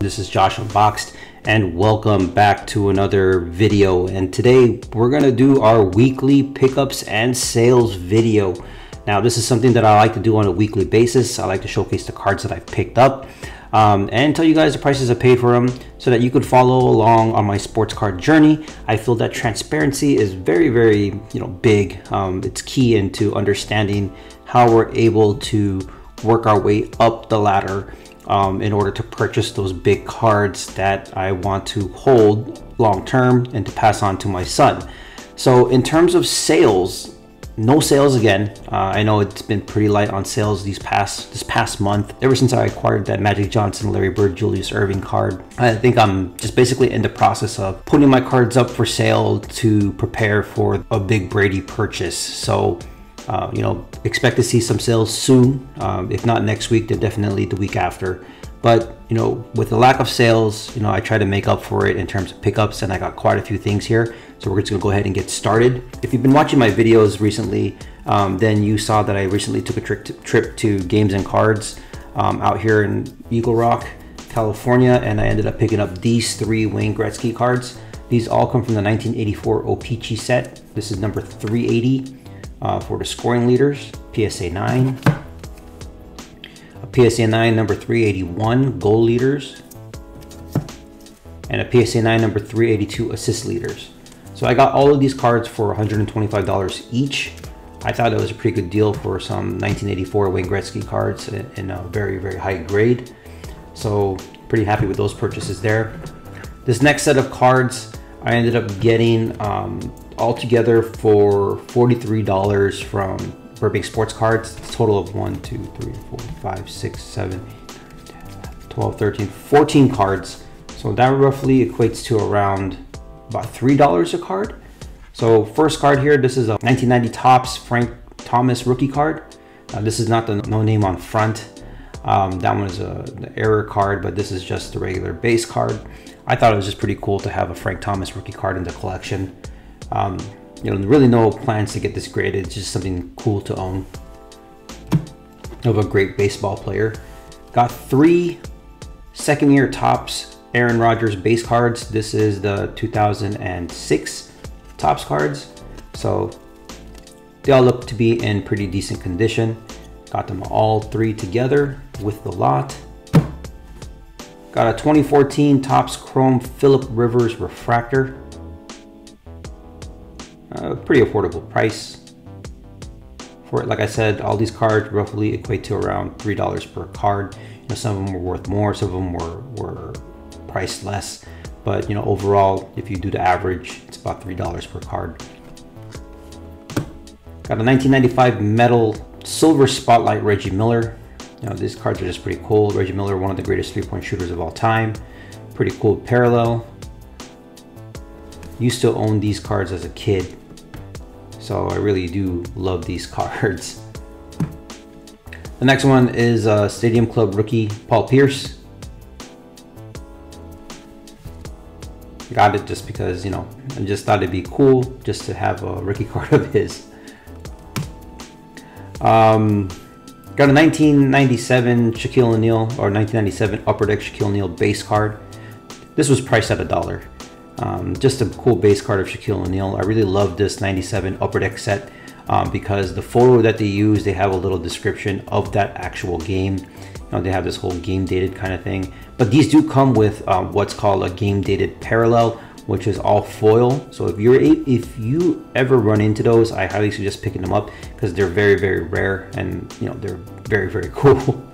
This is Josh Unboxed and welcome back to another video. And today we're gonna do our weekly pickups and sales video. Now this is something that I like to do on a weekly basis. I like to showcase the cards that I've picked up um, and tell you guys the prices I paid for them so that you could follow along on my sports card journey. I feel that transparency is very, very you know big. Um, it's key into understanding how we're able to work our way up the ladder um, in order to purchase those big cards that I want to hold long term and to pass on to my son. So in terms of sales, no sales again. Uh, I know it's been pretty light on sales these past this past month. Ever since I acquired that Magic Johnson, Larry Bird, Julius Erving card, I think I'm just basically in the process of putting my cards up for sale to prepare for a big Brady purchase. So. Uh, you know, expect to see some sales soon. Um, if not next week, then definitely the week after. But you know, with the lack of sales, you know, I try to make up for it in terms of pickups, and I got quite a few things here. So we're just gonna go ahead and get started. If you've been watching my videos recently, um, then you saw that I recently took a trip to, trip to Games and Cards um, out here in Eagle Rock, California, and I ended up picking up these three Wayne Gretzky cards. These all come from the 1984 O-Pee-Chee set. This is number 380 uh, for the scoring leaders, PSA 9. A PSA 9 number 381 goal leaders. And a PSA 9 number 382 assist leaders. So I got all of these cards for $125 each. I thought it was a pretty good deal for some 1984 Wayne Gretzky cards in a very, very high grade. So pretty happy with those purchases there. This next set of cards I ended up getting um, all together for $43 from Burbank Sports Cards. Total of 1, 2, 3, 4, 5, 6, 7, 8, 9, 12, 13, 14 cards. So that roughly equates to around about $3 a card. So first card here, this is a 1990 Topps Frank Thomas rookie card. Uh, this is not the no name on front. Um, that one is a, the error card, but this is just the regular base card. I thought it was just pretty cool to have a Frank Thomas rookie card in the collection. Um, you know, really no plans to get this graded. It's just something cool to own of a great baseball player. Got three second year Topps Aaron Rodgers base cards. This is the 2006 Topps cards. So they all look to be in pretty decent condition. Got them all three together with the lot. Got a 2014 Topps Chrome Philip Rivers Refractor. A pretty affordable price for it. Like I said, all these cards roughly equate to around $3 per card. You know, some of them were worth more, some of them were, were priced less. But you know, overall, if you do the average, it's about $3 per card. Got a 1995 metal silver spotlight Reggie Miller. You know, these cards are just pretty cool. Reggie Miller, one of the greatest three-point shooters of all time. Pretty cool parallel. Used to own these cards as a kid. So I really do love these cards. The next one is uh, Stadium Club rookie Paul Pierce. Got it just because, you know, I just thought it'd be cool just to have a rookie card of his. Um, got a 1997 Shaquille O'Neal or 1997 Upper Deck Shaquille O'Neal base card. This was priced at a dollar. Um, just a cool base card of Shaquille O'Neal. I really love this 97 Upper Deck set um, because the photo that they use, they have a little description of that actual game. You know, they have this whole game dated kind of thing. But these do come with um, what's called a game dated parallel, which is all foil. So if you're if you ever run into those, I highly suggest picking them up because they're very very rare and you know they're very very cool.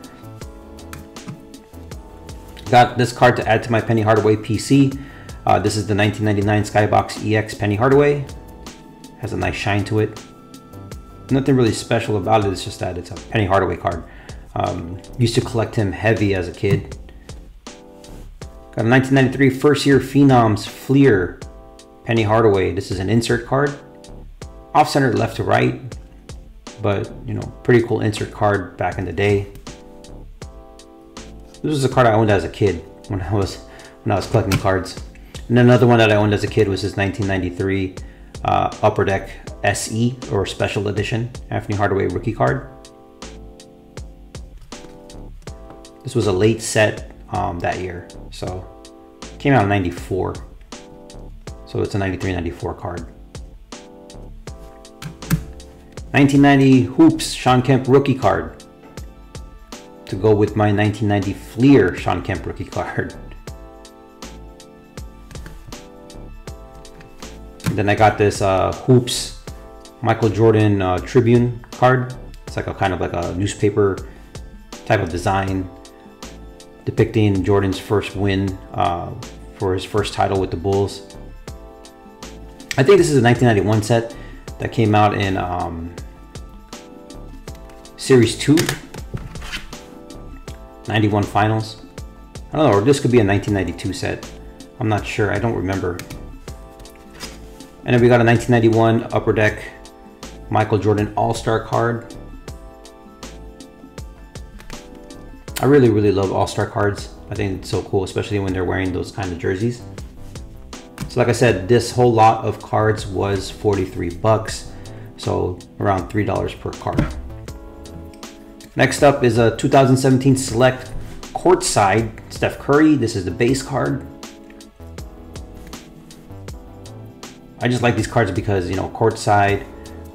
Got this card to add to my Penny Hardaway PC. Uh, this is the 1999 Skybox EX Penny Hardaway. Has a nice shine to it. Nothing really special about it, it's just that it's a Penny Hardaway card. Um, used to collect him heavy as a kid. Got a 1993 first year Phenoms Fleer Penny Hardaway. This is an insert card. Off center left to right, but you know, pretty cool insert card back in the day. This was a card I owned as a kid when I was when I was collecting cards. And another one that I owned as a kid was his 1993 uh, Upper Deck SE or Special Edition Anthony Hardaway rookie card. This was a late set um, that year. So came out in 94. So it's a 93, 94 card. 1990 Hoops Shawn Kemp rookie card to go with my 1990 Fleer Shawn Kemp rookie card. Then I got this uh, Hoops Michael Jordan uh, Tribune card. It's like a kind of like a newspaper type of design depicting Jordan's first win uh, for his first title with the Bulls. I think this is a 1991 set that came out in um, Series 2, 91 Finals. I don't know, or this could be a 1992 set. I'm not sure, I don't remember. And then we got a 1991 Upper Deck Michael Jordan All-Star card. I really, really love All-Star cards. I think it's so cool, especially when they're wearing those kind of jerseys. So like I said, this whole lot of cards was 43 bucks. So around $3 per card. Next up is a 2017 Select Courtside Steph Curry. This is the base card. I just like these cards because, you know, Courtside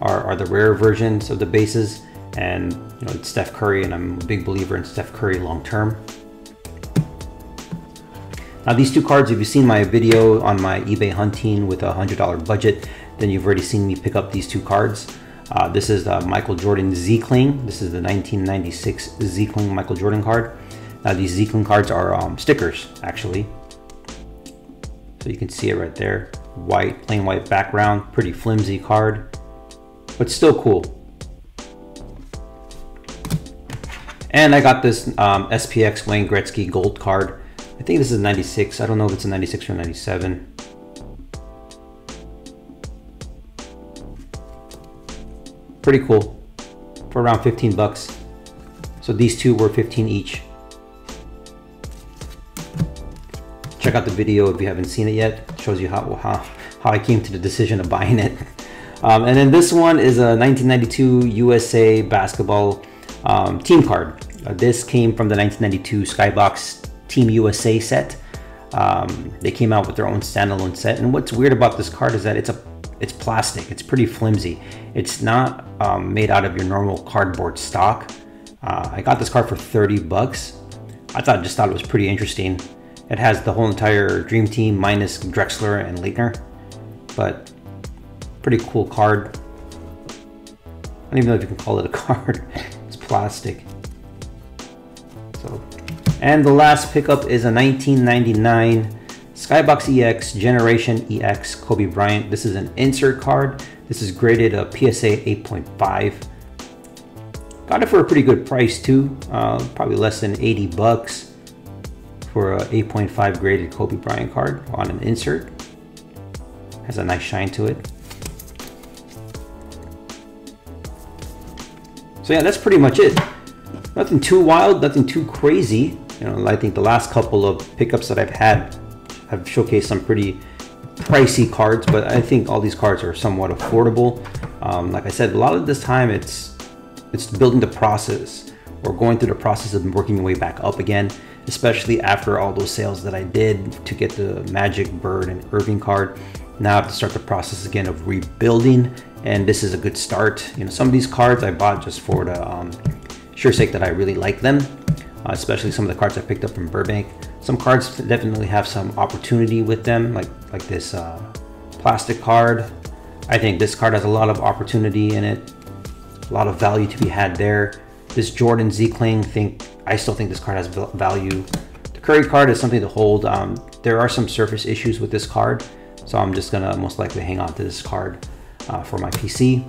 are, are the rare versions of the bases. And, you know, it's Steph Curry, and I'm a big believer in Steph Curry long term. Now these two cards, if you've seen my video on my eBay hunting with a $100 budget, then you've already seen me pick up these two cards. Uh, this is the Michael Jordan Z-Cling. This is the 1996 Z-Cling Michael Jordan card. Now these Z-Cling cards are um, stickers, actually. So you can see it right there. White, plain white background, pretty flimsy card, but still cool. And I got this um, SPX Wayne Gretzky gold card. I think this is 96. I don't know if it's a 96 or 97. Pretty cool for around 15 bucks. So these two were 15 each. Check out the video if you haven't seen it yet. It shows you how, how, how I came to the decision of buying it. Um, and then this one is a 1992 USA basketball um, team card. Uh, this came from the 1992 Skybox Team USA set. Um, they came out with their own standalone set. And what's weird about this card is that it's a it's plastic. It's pretty flimsy. It's not um, made out of your normal cardboard stock. Uh, I got this card for 30 bucks. I thought just thought it was pretty interesting. It has the whole entire Dream Team minus Drexler and Laettner, but pretty cool card. I don't even know if you can call it a card. it's plastic. So, and the last pickup is a 1999 Skybox EX Generation EX Kobe Bryant. This is an insert card. This is graded a PSA 8.5. Got it for a pretty good price too, uh, probably less than 80 bucks for a 8.5 graded Kobe Bryant card on an insert. Has a nice shine to it. So yeah, that's pretty much it. Nothing too wild, nothing too crazy. You know, I think the last couple of pickups that I've had have showcased some pretty pricey cards, but I think all these cards are somewhat affordable. Um, like I said, a lot of this time it's it's building the process or going through the process of working your way back up again, especially after all those sales that I did to get the Magic, Bird, and Erving card. Now I have to start the process again of rebuilding, and this is a good start. You know, some of these cards I bought just for the um, sure sake that I really like them, uh, especially some of the cards I picked up from Burbank. Some cards definitely have some opportunity with them, like, like this uh, plastic card. I think this card has a lot of opportunity in it, a lot of value to be had there. This Jordan Z-Cling, think I still think this card has value. The Curry card is something to hold. Um, there are some surface issues with this card, so I'm just gonna most likely hang on to this card uh, for my PC.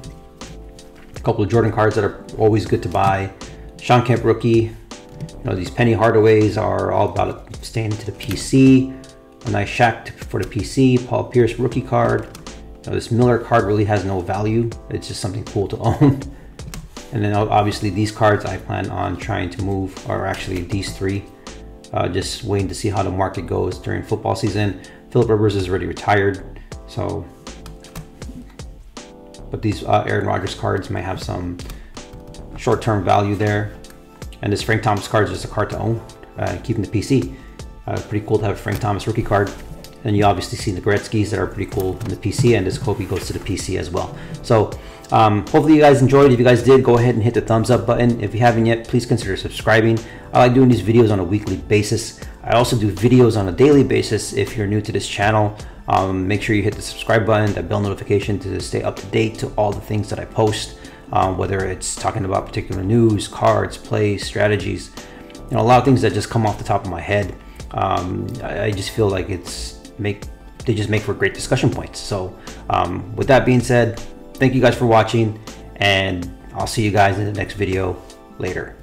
A couple of Jordan cards that are always good to buy. Shawn Kemp rookie, you know, these Penny Hardaways are all about staying to the PC. A nice Shaq for the PC. Paul Pierce rookie card. You know, this Miller card really has no value. It's just something cool to own. And then obviously these cards I plan on trying to move are actually these three. Uh, just waiting to see how the market goes during football season. Philip Rivers is already retired, so. But these uh, Aaron Rodgers cards might have some short-term value there. And this Frank Thomas card is just a card to own. uh, keeping the PC. Uh, pretty cool to have Frank Thomas rookie card. And you obviously see the Gretzky's that are pretty cool in the PC, and this Kobe goes to the PC as well. So um, hopefully you guys enjoyed. If you guys did, go ahead and hit the thumbs up button. If you haven't yet, please consider subscribing. I like doing these videos on a weekly basis. I also do videos on a daily basis if you're new to this channel. Um, make sure you hit the subscribe button, that bell notification to stay up to date to all the things that I post, um, whether it's talking about particular news, cards, plays, strategies, you know, a lot of things that just come off the top of my head. Um, I, I, just feel like it's make they just make for great discussion points. So um, with that being said, thank you guys for watching and I'll see you guys in the next video later.